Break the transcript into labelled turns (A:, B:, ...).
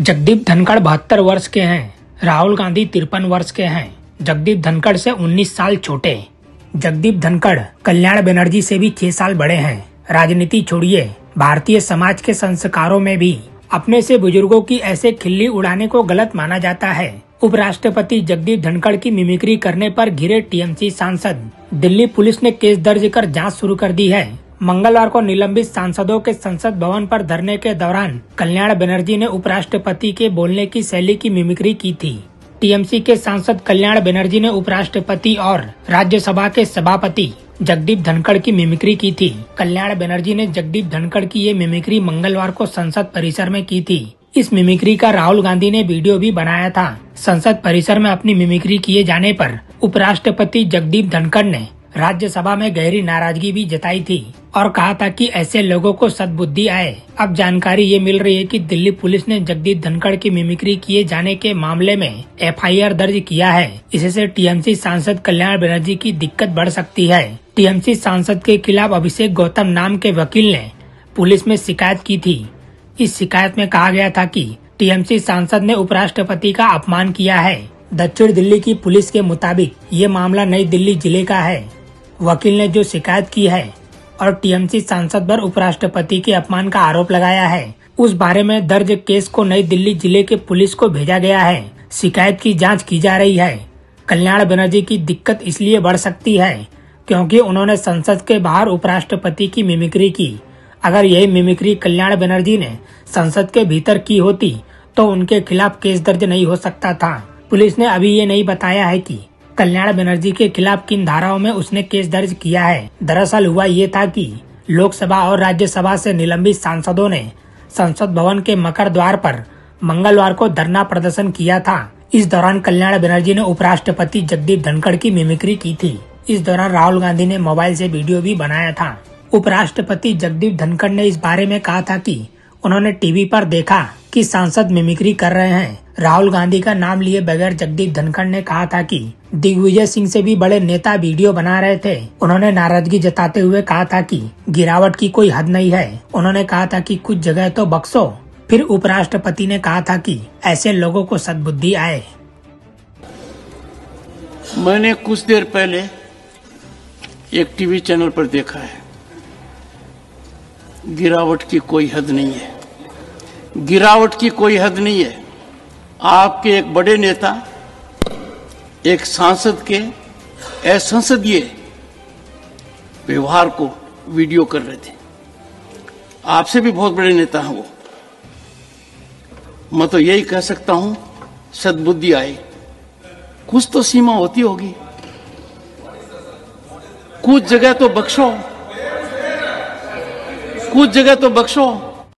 A: जगदीप धनखड़ बहत्तर वर्ष के हैं। राहुल गांधी तिरपन वर्ष के हैं। जगदीप धनखड़ से 19 साल छोटे। जगदीप धनखड़ कल्याण बनर्जी से भी छह साल बड़े हैं। राजनीति छोड़िए। भारतीय समाज के संस्कारों में भी। अपने से बुज़ुर्गों की ऐसे खिल्ली उड़ाने को गलत माना जाता है। उपराष्ट्रपति जगदीप धनखड़ की मिमिक्री करने पर घिरे टीएमसी सांसद। दिल्ली पुलिस ने केस दर्ज कर जाँच शुरू कर दी है। मंगलवार को निलंबित सांसदों के संसद भवन पर धरने के दौरान कल्याण बनर्जी ने उपराष्ट्रपति के बोलने की शैली की मिमिक्री की थी। टीएमसी के सांसद कल्याण बनर्जी ने उपराष्ट्रपति और राज्यसभा के सभापति जगदीप धनखड़ की मिमिक्री की थी। कल्याण बनर्जी ने जगदीप धनखड़ की ये मिमिक्री मंगलवार को संसद परिसर में की थी। इस मिमिक्री का राहुल गांधी ने वीडियो भी बनाया था। संसद परिसर में अपनी मिमिक्री किए जाने पर उपराष्ट्रपति जगदीप धनखड़ ने राज्यसभा में गहरी नाराज़गी भी जताई थी। और कहा था कि ऐसे लोगों को सदबुद्धि आए। अब जानकारी ये मिल रही है कि दिल्ली पुलिस ने जगदीप धनखड़ की मिमिक्री किए जाने के मामले में एफआईआर दर्ज किया है। इससे टीएमसी सांसद कल्याण बनर्जी की दिक्कत बढ़ सकती है। टीएमसी सांसद के खिलाफ अभिषेक गौतम नाम के वकील ने पुलिस में शिकायत की थी। इस शिकायत में कहा गया था कि टीएमसी सांसद ने उपराष्ट्रपति का अपमान किया है। दक्षिण दिल्ली की पुलिस के मुताबिक ये मामला नई दिल्ली ज़िले का है। वकील ने जो शिकायत की है और टीएमसी सांसद पर उपराष्ट्रपति के अपमान का आरोप लगाया है। उस बारे में दर्ज केस को नई दिल्ली ज़िले के पुलिस को भेजा गया है। शिकायत की जाँच की जा रही है। कल्याण बनर्जी की दिक्कत इसलिए बढ़ सकती है क्योंकि उन्होंने संसद के बाहर उपराष्ट्रपति की मिमिक्री की। अगर यही मिमिक्री कल्याण बनर्जी ने संसद के भीतर की होती तो उनके खिलाफ केस दर्ज नहीं हो सकता था। पुलिस ने अभी ये नहीं बताया है कि कल्याण बनर्जी के खिलाफ किन धाराओं में उसने केस दर्ज किया है? दरअसल हुआ ये था कि लोकसभा और राज्यसभा से निलंबित सांसदों ने संसद भवन के मकर द्वार पर मंगलवार को धरना प्रदर्शन किया था। इस दौरान कल्याण बनर्जी ने उपराष्ट्रपति जगदीप धनखड़ की मिमिक्री की थी। इस दौरान राहुल गांधी ने मोबाइल से वीडियो भी बनाया था। उपराष्ट्रपति जगदीप धनखड़ ने इस बारे में कहा था कि उन्होंने टीवी पर देखा कि सांसद मिमिक्री कर रहे हैं। राहुल गांधी का नाम लिए बगैर जगदीप धनखड़ ने कहा था कि दिग्विजय सिंह से भी बड़े नेता वीडियो बना रहे थे। उन्होंने नाराज़गी जताते हुए कहा था कि गिरावट की कोई हद नहीं है। उन्होंने कहा था कि कुछ जगह तो बक्सो। फिर उपराष्ट्रपति ने कहा था कि ऐसे लोगों को सदबुद्धि आए।
B: मैंने कुछ देर पहले एक टीवी चैनल पर देखा है। गिरावट की कोई हद नहीं है। गिरावट की कोई हद नहीं है। आपके एक बड़े नेता, एक सांसद के असंसदीय व्यवहार को वीडियो कर रहे थे। आपसे भी बहुत बड़े नेता हैं वो। मैं तो यही कह सकता हूँ, सद्बुद्धि आए। कुछ तो सीमा होती होगी। कुछ जगह तो बख्शो। कुछ जगह तो बख्शो।